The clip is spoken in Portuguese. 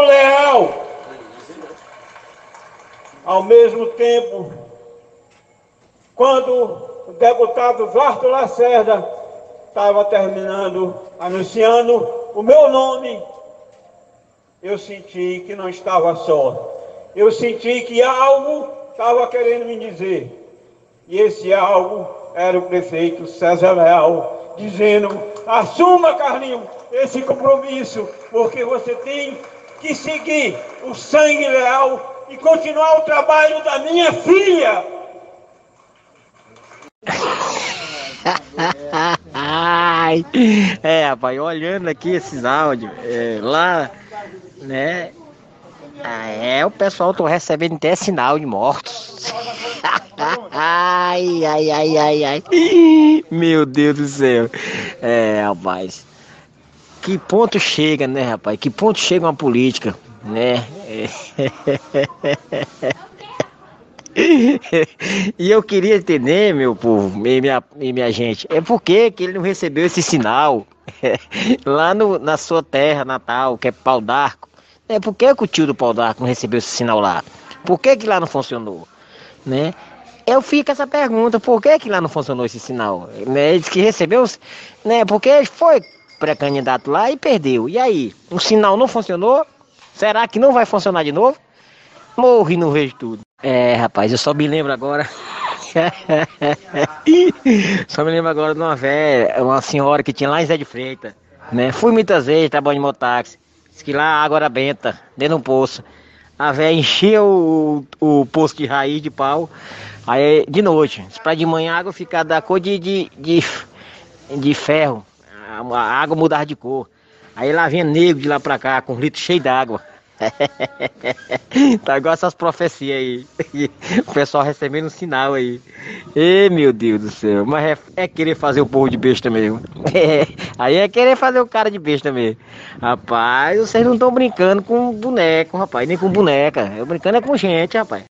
leal. Ao mesmo tempo, quando o deputado Varto Lacerda estava terminando, anunciando o meu nome, eu senti que não estava só. Eu senti que algo estava querendo me dizer. E esse algo era o prefeito César Leal, dizendo: assuma, Carlinhos, esse compromisso, porque você tem que seguir o sangue leal e continuar o trabalho da minha filha. Ai, é, rapaz, olhando aqui esses áudios, é, lá, né? Ah, é, o pessoal tô recebendo até sinal de mortos. ai, ai, ai, ai, ai. Meu Deus do céu. É, rapaz. Que ponto chega, né, rapaz? Que ponto chega uma política, né? e eu queria entender, meu povo, e minha, e minha gente, é por que, que ele não recebeu esse sinal lá no, na sua terra natal, que é Pau d'Arco? É por que, que o tio do Pau d'Arco não recebeu esse sinal lá? Por que, que lá não funcionou? Né? Eu fico essa pergunta, por que, que lá não funcionou esse sinal? Né? Ele disse que recebeu, né? Porque foi pré-candidato lá e perdeu. E aí? O sinal não funcionou? Será que não vai funcionar de novo? Morro e não vejo tudo. É, rapaz, eu só me lembro agora. só me lembro agora de uma velha, uma senhora que tinha lá em Zé de Freitas. Né? Fui muitas vezes, trabalho de motáxi. Diz que lá a água era benta, dentro de um poço. A velha enchia o, o poço de raiz de pau. Aí de noite, para de manhã a água ficava da cor de, de, de, de ferro. A, a água mudava de cor. Aí lá vinha negro de lá pra cá, com um litro cheio d'água. tá igual essas profecias aí. O pessoal recebendo um sinal aí. Ê, meu Deus do céu. Mas é, é querer fazer o povo de besta mesmo. Aí é querer fazer o cara de besta mesmo. Rapaz, vocês não estão brincando com boneco, rapaz, nem com boneca. Eu brincando é com gente, rapaz.